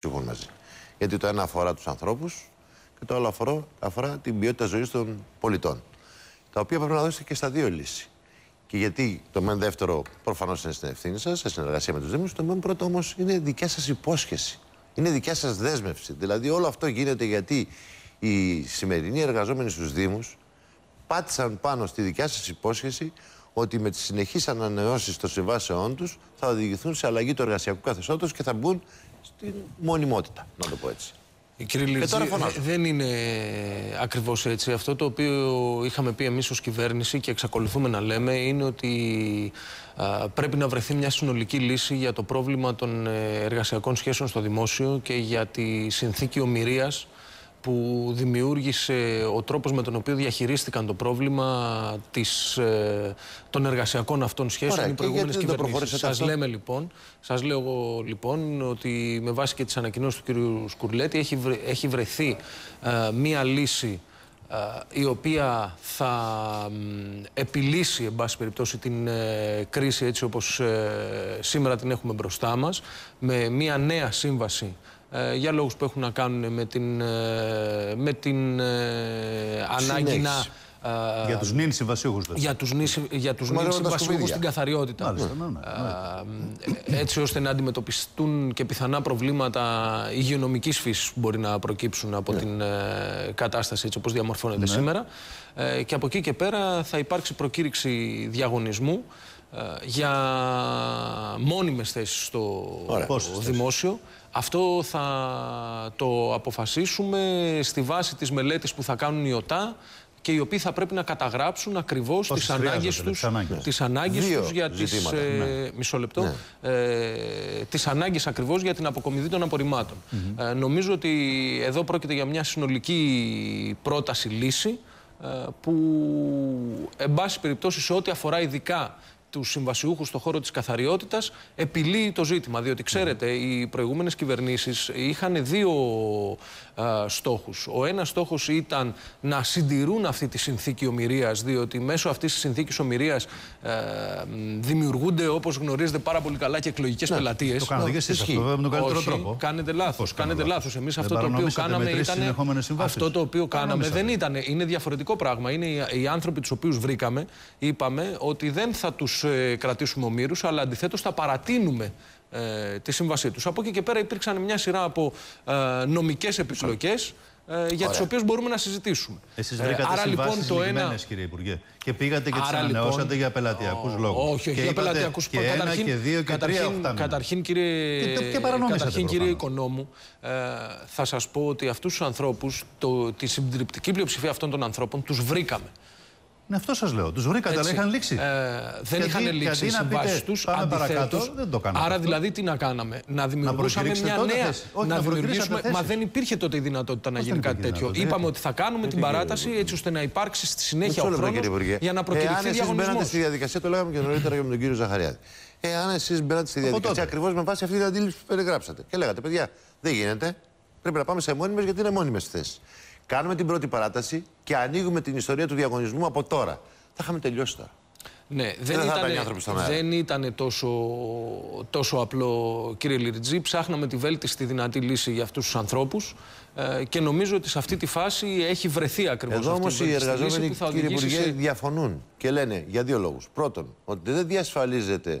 ψυχών μαζί. Γιατί το ένα αφορά τους ανθρώπους και το άλλο αφορά, αφορά την ποιότητα ζωής των πολιτών. Τα οποία πρέπει να δώσετε και στα δύο λύση. Και γιατί το μεν δεύτερο προφανώς είναι στην ευθύνη σας, σε συνεργασία με τους Δήμους, το μεν πρώτο όμως είναι δικιά σας υπόσχεση. Είναι δικιά σας δέσμευση. Δηλαδή όλο αυτό γίνεται γιατί οι σημερινοί εργαζόμενοι στους Δήμους πάτησαν πάνω στη δικιά σας υπόσχεση ότι με τις συνεχείς ανανεώσεις των συμβάσεών τους θα οδηγηθούν σε αλλαγή του εργασιακού καθεστώτος και θα μπουν στην μονιμότητα, να το πω έτσι. Κύριε Λιτζή, δεν είναι ακριβώς έτσι. Αυτό το οποίο είχαμε πει εμείς ως κυβέρνηση και εξακολουθούμε να λέμε είναι ότι πρέπει να βρεθεί μια συνολική λύση για το πρόβλημα των ε, εργασιακών σχέσεων στο δημόσιο και για τη συνθήκη ομοιρίας που δημιούργησε ο τρόπος με τον οποίο διαχειρίστηκαν το πρόβλημα της, ε, των εργασιακών αυτών σχέσεων Ωραία, οι προηγούμενες κυβερνήσεις. Σας λέμε λοιπόν, σας λέω εγώ λοιπόν ότι με βάση και τις ανακοινώσεις του κ. Σκουρλέτη έχει, έχει βρεθεί ε, μία λύση ε, η οποία θα επιλύσει εν πάση περιπτώσει την κρίση έτσι όπως σήμερα την έχουμε μπροστά μας με μία νέα σύμβαση ε, για λόγους που έχουν να κάνουν με την, ε, με την ε, ανάγκη να... Για τους νυν συμβασιούχους. Για τους, νυν, για τους νυν συμβασιούχους στην καθαριότητα. Μάλιστα, ναι, ναι, ναι. έτσι ώστε να αντιμετωπιστούν και πιθανά προβλήματα υγειονομικής φύσης που μπορεί να προκύψουν από ναι. την κατάσταση έτσι όπως διαμορφώνεται σήμερα. και από εκεί και πέρα θα υπάρξει προκήρυξη διαγωνισμού για μόνιμες θέσεις στο δημόσιο. Αυτό θα το αποφασίσουμε στη βάση της μελέτης που θα κάνουν οι ΟΤΑ και οι οποίοι θα πρέπει να καταγράψουν ακριβώς τις ανάγκες, τους, τις ανάγκες τους για τις, ε, ναι. μισό λεπτό, ναι. ε, τις ανάγκες ακριβώς για την αποκομιδή των απορριμμάτων. ε, νομίζω ότι εδώ πρόκειται για μια συνολική πρόταση λύση ε, που εν πάση περιπτώσει σε ό,τι αφορά ειδικά τους συμβασιούχους στον χώρο της καθαριότητας επιλύει το ζήτημα. Διότι ξέρετε, οι προηγούμενες κυβερνήσεις είχαν δύο στόχους. Ο ένας στόχος ήταν να συντηρούν αυτή τη συνθήκη ομοιρίας, διότι μέσω αυτής της συνθήκης ομοιρίας ε, δημιουργούνται, όπως γνωρίζετε πάρα πολύ καλά, και εκλογικές ναι, πελατείες. Το κάνετε και εσείς αυτό, βέβαια, με τον καλύτερο τρόπο. Κάνετε λάθος. Κάνετε λάθος. Εμείς αυτό το οποίο κάναμε ήταν. Αυτό το οποίο κάναμε δεν ήταν. Είναι διαφορετικό πράγμα. Είναι οι άνθρωποι τους οποίους βρήκαμε, είπαμε ότι δεν θα τους ε, κρατήσουμε ομήρους, αλλά αντιθέτως θα παρατείνουμε ε, τη σύμβασή τους. Από εκεί και πέρα υπήρξαν μια σειρά από ε, νομικές επιπλοκές ε, για τις οποίες μπορούμε να συζητήσουμε. Εσείς βρήκατε ε, άρα, λοιπόν, το ένα... κύριε Υπουργέ, και πήγατε και τις ανανεώσατε λοιπόν, για πελατειακούς λόγους. Όχι, όχι για πελατειακούς λόγου. Και ένα και δύο και τρία Καταρχήν, κύριε, και, και καταρχήν, κύριε Οικονόμου, ε, θα σας πω ότι αυτούς τους ανθρώπους, τη συντριπτική πλειοψηφία αυτών των ανθρώπων, τους βρήκαμε. Ναι, αυτό σας λέω. Τους βρήκατε, αλλά είχαν λήξει. Ε, δεν είχαν λήξει οι συμβάσεις τους. παρακάτω, δεν το κάναμε. Άρα, δηλαδή, τι να κάναμε; Να δημιουργούσαμε μια νέα. Όχι, να, δημιουργήσουμε. Μα δεν υπήρχε τότε η δυνατότητα να γίνει κάτι τέτοιο. Είπαμε ότι θα κάνουμε την παράταση έτσι ώστε να υπάρξει στη συνέχεια ο χρόνος για να προκυρηθεί διαγωνισμός. Αν μπαίνατε στη διαδικασία, το λέγαμε και νωρίτερα και με τον κύριο Ζαχαριάδη. Εάν εσείς μπαίνατε στη διαδικασία ακριβώς με βάση αυτή την αντίληψη που περιγράψατε και λέγατε, παιδιά, δεν γίνεται. Πρέπει να πάμε σε μόνιμες γιατί είναι μόνιμες θέσεις. Κάνουμε την πρώτη παράταση και ανοίγουμε την ιστορία του διαγωνισμού από τώρα. Θα είχαμε τελειώσει τώρα. Ναι, δεν, ήταν, δεν ήταν τόσο, τόσο απλό, κύριε Λιρτζή. Ψάχναμε τη βέλτιστη δυνατή λύση για αυτούς τους ανθρώπους ε, και νομίζω ότι σε αυτή τη φάση έχει βρεθεί ακριβώς Εδώ όμως οι εργαζόμενοι, κύριε Υπουργέ, διαφωνούν και λένε για δύο λόγους. Πρώτον, ότι δεν διασφαλίζεται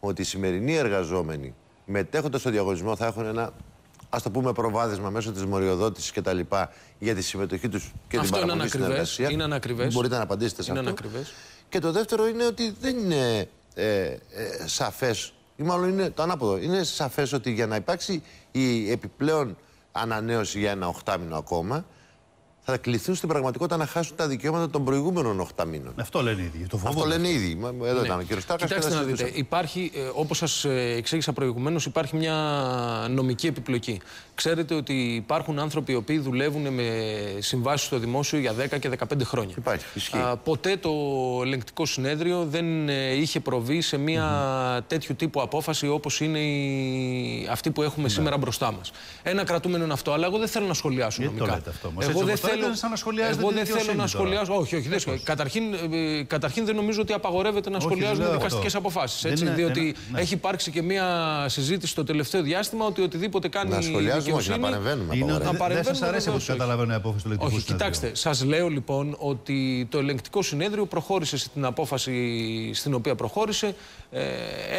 ότι οι σημερινοί εργαζόμενοι μετέχοντας στο διαγωνισμό θα έχουν ένα ας το πούμε, προβάδισμα μέσω της μοριοδότησης κτλ. για τη συμμετοχή τους και αυτό την παραγωγή στην εργασία. Είναι ανακριβές. Μπορείτε να απαντήσετε σε είναι αυτό. Και το δεύτερο είναι ότι δεν είναι ε, ε, σαφές, ή μάλλον είναι το ανάποδο. Είναι σαφές ότι για να υπάρξει η επιπλέον ανανέωση για ένα οχτάμινο ακόμα, θα κληθούν στην πραγματικότητα να χάσουν τα δικαιώματα των προηγούμενων 8 μήνων. Αυτό λένε οι ίδιοι. Το Αυτό λένε οι ίδιοι. Εδώ ναι. ήταν ο κ. Στάκα. Κοιτάξτε να δείτε. Υπάρχει, ε, όπως σας ε, εξήγησα προηγουμένως, υπάρχει μια νομική επιπλοκή. Ξέρετε ότι υπάρχουν άνθρωποι οι οποίοι δουλεύουν με συμβάσεις στο δημόσιο για 10 και 15 χρόνια. Υπάρχει. Α, ποτέ το ελεγκτικό συνέδριο δεν ε, είχε προβεί σε μια mm τέτοιου τύπου απόφαση όπως είναι η... αυτή που έχουμε ναι. σήμερα μπροστά μας. Ένα κρατούμενο είναι αυτό, αλλά εγώ δεν θέλω να σχολιάσω νομικά. αυτό, εγώ δεν θέλω, σαν να σχολιάζετε εγώ δεν θέλω να σχολιάσω. Όχι, όχι. Δεν, καταρχήν, ε, καταρχήν δεν νομίζω ότι απαγορεύεται να σχολιάζουν δικαστικές αποφάσεις. Διότι ναι. έχει υπάρξει και μια συζήτηση το τελευταίο διάστημα ότι οτιδήποτε κάνει να σχολιάζουμε, όχι, να παρεμβαίνουμε. Δεν σα αρέσει που καταλαβαίνω η απόφαση του ελεγκτικού Όχι, κοιτάξτε, σας λέω λοιπόν ότι το ελεγκτικό συνέδριο προχώρησε στην απόφαση στην οποία προχώρησε. Ε,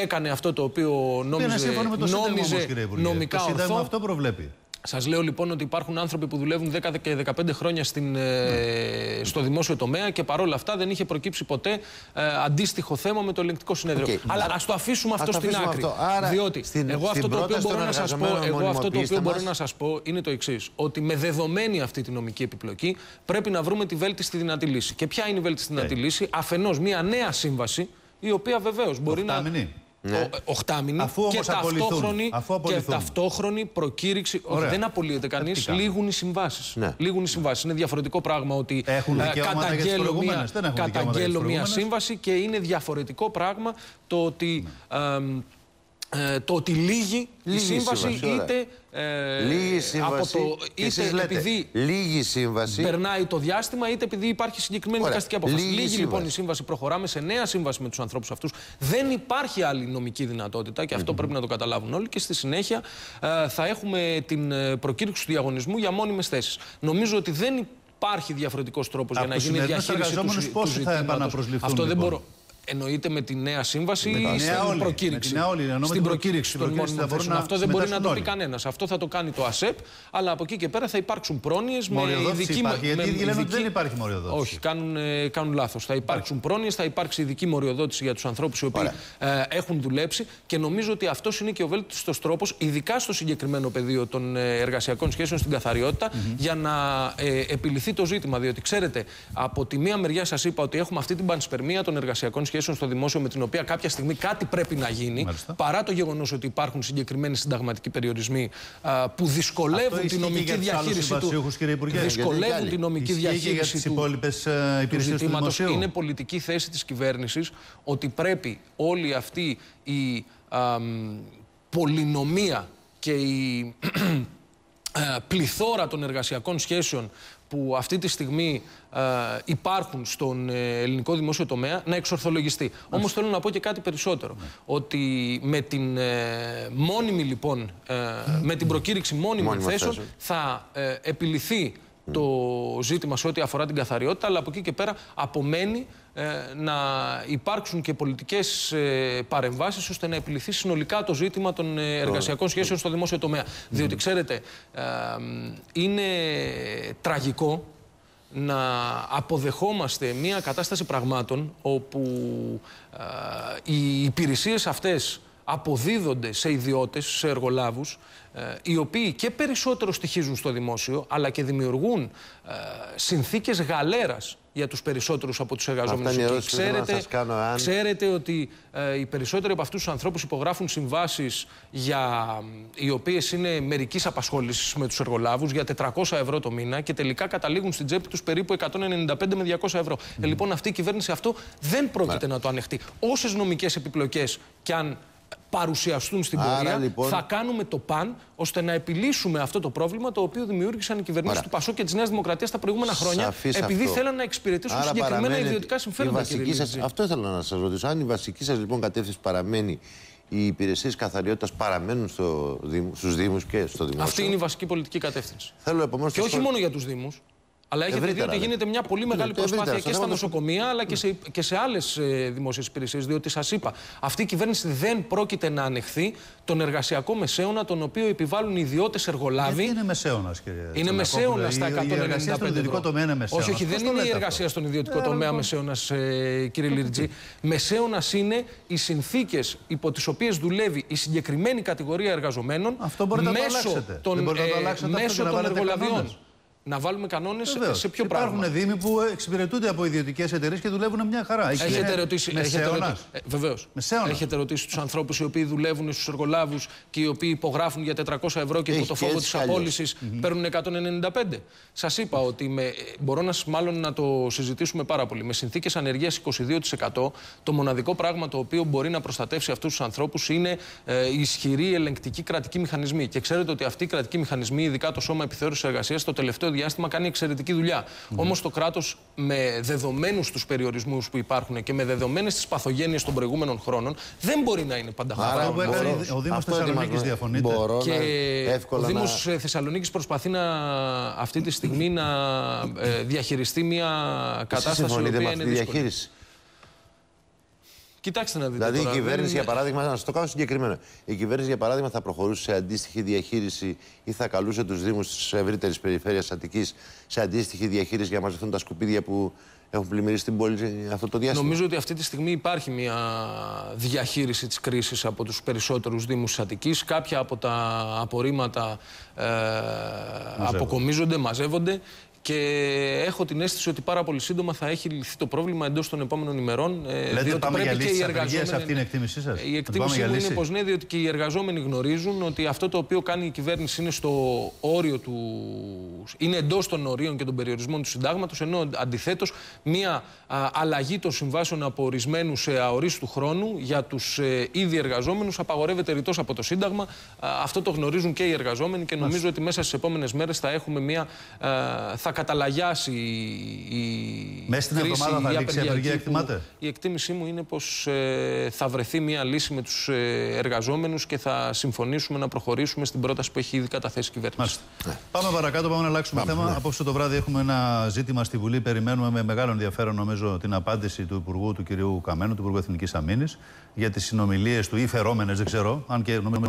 έκανε αυτό το οποίο νόμιζε, νόμιζε νομικά ορθό. αυτό προβλέπει. Σας λέω λοιπόν ότι υπάρχουν άνθρωποι που δουλεύουν 10 και 15 χρόνια στην, ε, στο δημόσιο τομέα και παρόλα αυτά δεν είχε προκύψει ποτέ ε, αντίστοιχο θέμα με το ελεγκτικό συνέδριο. Αλλά ας το αφήσουμε αυτό στην άκρη. Άρα, διότι στην, εγώ αυτό το οποίο μπορώ να σας πω, εγώ αυτό το οποίο μπορώ να σας πω είναι το εξής. Ότι με δεδομένη αυτή τη νομική επιπλοκή πρέπει να βρούμε τη βέλτιστη δυνατή λύση. Και ποια είναι η βέλτιστη δυνατή λύση, αφενός μια νέα σύμβαση, η οποία βεβαίως μπορεί να. Ναι. Οχτάμινη αφού και, ταυτόχρονη, και ταυτόχρονη προκήρυξη. Όχι, δεν απολύεται κανείς. Λήγουν οι συμβάσεις. Ναι. Λήγουν οι συμβάσεις. Είναι διαφορετικό πράγμα ότι έχουν ε, καταγγέλω μια, καταγγέλω μια σύμβαση και είναι διαφορετικό πράγμα το ότι. Ναι. Ε, το ότι λύγει, η σύμβαση, είτε, ε, λίγη σύμβαση από το, είτε λέτε, επειδή λίγη σύμβαση περνάει το διάστημα είτε επειδή υπάρχει συγκεκριμένη Ωραία. δικαστική απόφαση. Λίγη, λίγη λοιπόν η σύμβαση, προχωράμε σε νέα σύμβαση με τους ανθρώπους αυτούς. Δεν υπάρχει άλλη νομική δυνατότητα και αυτό πρέπει να το καταλάβουν όλοι και στη συνέχεια ε, θα έχουμε την ε, προκήρυξη του διαγωνισμού για μόνιμες θέσεις. Νομίζω ότι δεν υπάρχει διαφορετικός τρόπος για να γίνει διαχείριση του, του ζητήματος. Αυτό δεν λοιπόν; μπορώ. Εννοείται με τη νέα σύμβαση ή στην προκήρυξη. στην προκήρυξη των μόνιμων θέσεων. Αυτό δεν μπορεί να το πει κανένας. Αυτό θα το κάνει το ΑΣΕΠ, αλλά από εκεί και πέρα θα υπάρξουν πρόνοιες με ειδική μοριοδότηση. Γιατί λένε ότι δεν υπάρχει μοριοδότηση. Όχι, κάνουν, ε, κάνουν λάθος. Θα υπάρξουν πρόνοιες, θα υπάρξει ειδική μοριοδότηση για τους ανθρώπους οι οποίοι ε, έχουν δουλέψει και νομίζω ότι αυτός είναι και ο βέλτιστος τρόπος, ειδικά στο συγκεκριμένο πεδίο των ε, εργασιακών σχέσεων στην καθαριότητα, για να ε, επιληθεί το ζήτημα. Διότι ξέρετε, από τη μία μεριά σας είπα ότι έχουμε αυτή την πανσπερμία των εργασιακών σχέσεων στο δημόσιο με την οποία κάποια στιγμή κάτι πρέπει να γίνει, παρά το γεγονός ότι υπάρχουν συγκεκριμένοι συνταγματικοί περιορισμοί α, που δυσκολεύουν την νομική διαχείριση του. Δυσκολεύουν την νομική διαχείριση του, του ζητήματος. Είναι πολιτική θέση της κυβέρνησης ότι πρέπει όλη αυτή η α, πολυνομία και η πληθώρα των εργασιακών σχέσεων που αυτή τη στιγμή ε, υπάρχουν στον ε, ελληνικό δημόσιο τομέα να εξορθολογιστεί. Όμως θέλω να πω και κάτι περισσότερο. Ναι. Ότι με την ε, μόνιμη λοιπόν, με την προκήρυξη μόνιμων θέσεων θα επιληθεί το ζήτημα σε ό,τι αφορά την καθαριότητα, αλλά από εκεί και πέρα απομένει να υπάρξουν και πολιτικές ε, παρεμβάσεις ώστε να επιληθεί συνολικά το ζήτημα των εργασιακών σχέσεων στο δημόσιο τομέα. Διότι ξέρετε, είναι τραγικό να αποδεχόμαστε μια κατάσταση πραγμάτων όπου οι υπηρεσίες αυτές αποδίδονται σε ιδιώτες, σε εργολάβους, ε, οι οποίοι και περισσότερο στοιχίζουν στο δημόσιο, αλλά και δημιουργούν ε, συνθήκες γαλέρας για τους περισσότερους από τους εργαζόμενους. Και ξέρετε, κάνω, αν... ξέρετε ότι ε, οι περισσότεροι από αυτούς τους ανθρώπους υπογράφουν συμβάσεις για, οι οποίες είναι μερικής απασχόλησης με τους εργολάβους για 400 ευρώ το μήνα και τελικά καταλήγουν στην τσέπη τους περίπου 195 με 200 ευρώ. Ε, λοιπόν αυτή η κυβέρνηση αυτό δεν πρόκειται να το ανεχτεί. Όσες νομικές επιπλοκές κι αν παρουσιαστούν στην πορεία, λοιπόν... θα κάνουμε το παν ώστε να επιλύσουμε αυτό το πρόβλημα το οποίο δημιούργησαν οι κυβερνήσεις του Πασό και της Νέας Δημοκρατίας τα προηγούμενα χρόνια, επειδή αυτό. θέλαν να εξυπηρετήσουν Άρα συγκεκριμένα ιδιωτικά συμφέροντα. Κύριε σας... Αυτό ήθελα να σας ρωτήσω. Αν η βασική σας λοιπόν κατεύθυνση παραμένει οι υπηρεσίες καθαριότητας παραμένουν στο, στους Δήμους και στο Δημόσιο; Αυτή είναι η βασική πολιτική κατεύθυνση. Θέλω και όχι μόνο για τους Δήμους. Αλλά έχετε δει ότι γίνεται μια πολύ μεγάλη προσπάθεια και στα νοσοκομεία αλλά και σε, και σε άλλες δημόσιες υπηρεσίες. Διότι σας είπα, αυτή η κυβέρνηση δεν πρόκειται να ανεχθεί τον εργασιακό μεσαίωνα τον οποίο επιβάλλουν οι ιδιώτες εργολάβοι. Γιατί είναι μεσαίωνας, κύριε Είναι μεσαίωνα στα 195 η εργασία στον ιδιωτικό τομέα είναι μεσαίωνας. Όχι, όχι, δεν είναι η εργασία στον ιδιωτικό ε, τομέα μεσαίωνας, ε, κύριε Λιρτζή. Μεσαίωνας είναι οι συνθήκες υπό τις οποίες δουλεύει η συγκεκριμένη κατηγορία εργαζομένων μέσω των εργολαβιών να βάλουμε κανόνες σε ποιο πράγμα; Υπάρχουν δήμοι που εξυπηρετούνται από ιδιωτικές εταιρείες και δουλεύουν μια χαρά. Έχετε ρωτήσει. Έχετε ρωτήσει ε, Βεβαίως. Έχετε ρωτήσει τους ανθρώπους οι οποίοι δουλεύουν στους εργολάβους και οι οποίοι υπογράφουν για 400 ευρώ και υπό το φόβο της απόλυσης παίρνουν 195. Σας είπα ότι με, μπορώ να, μάλλον να το συζητήσουμε πάρα πολύ. Με συνθήκες ανεργίας 22%, το μοναδικό πράγμα το οποίο μπορεί να προστατεύσει αυτούς τους ανθρώπους είναι ε, ισχυροί ελεγκτικοί κρατικοί μηχανισμοί. Και ξέρετε ότι αυτοί οι κρατικοί μηχανισμοί, ειδικά το Σώμα Επιθεώρησης Εργασίας, το τελευταίο διάστημα κάνει εξαιρετική δουλειά. Mm. Όμως το κράτος με δεδομένους τους περιορισμούς που υπάρχουν και με δεδομένες τις παθογένειες των προηγούμενων χρόνων δεν μπορεί να είναι πάντα Άρα, ο Δήμος Θεσσαλονίκης διαφωνεί. Και ο Δήμος Θεσσαλονίκης προσπαθεί να, αυτή τη στιγμή να ε, διαχειριστεί μια κατάσταση. που είναι αυτή τη διαχείριση; Κοιτάξτε να δείτε. Δηλαδή τώρα, η κυβέρνηση, για παράδειγμα, να σας το κάνω συγκεκριμένο. Η κυβέρνηση, για παράδειγμα, θα προχωρούσε σε αντίστοιχη διαχείριση ή θα καλούσε τους Δήμους της ευρύτερης περιφέρειας Αττικής σε αντίστοιχη διαχείριση για να μαζευτούν τα σκουπίδια που έχουν πλημμυρίσει την πόλη αυτό το διάστημα; Νομίζω ότι αυτή τη στιγμή υπάρχει μια διαχείριση της κρίσης από τους περισσότερους Δήμους της Αττικής. Κάποια από τα απορρίμματα ε, αποκομίζονται, μαζεύονται και έχω την αίσθηση ότι πάρα πολύ σύντομα θα έχει λυθεί το πρόβλημα εντός των επόμενων ημερών. Ε, Λέτε διότι πάμε πρέπει για και οι εργαζόμενοι. Αυτή είναι η εκτίμησή σας; Η εκτίμησή μου είναι πως ναι, διότι και οι εργαζόμενοι γνωρίζουν ότι αυτό το οποίο κάνει η κυβέρνηση είναι στο όριο του. είναι εντός των ορίων και των περιορισμών του συντάγματος, ενώ αντιθέτως μία α, αλλαγή των συμβάσεων από ορισμένους σε αορίστου χρόνου για τους ε, ήδη εργαζόμενους απαγορεύεται ρητός από το Σύνταγμα. Α, αυτό το γνωρίζουν και οι εργαζόμενοι και νομίζω ότι μέσα στις επόμενες μέρες θα έχουμε μία. θα θα καταλαγιάσει η. Μέσα στην εβδομάδα θα λήξει η απεργία, εκτιμάτε. Η εκτίμησή μου είναι πως ε, θα βρεθεί μια λύση με τους ε, εργαζόμενους και θα συμφωνήσουμε να προχωρήσουμε στην πρόταση που έχει ήδη καταθέσει η κυβέρνηση. Ναι. Πάμε παρακάτω, πάμε να αλλάξουμε πάμε, θέμα. Ναι. Απόψε το βράδυ έχουμε ένα ζήτημα στη Βουλή. Περιμένουμε με μεγάλο ενδιαφέρον, νομίζω, την απάντηση του Υπουργού του κ. Καμένου, του Υπουργού Εθνικής Αμήνης, για τις συνομιλίες του ή φερόμενες, δεν ξέρω, αν και νομίζω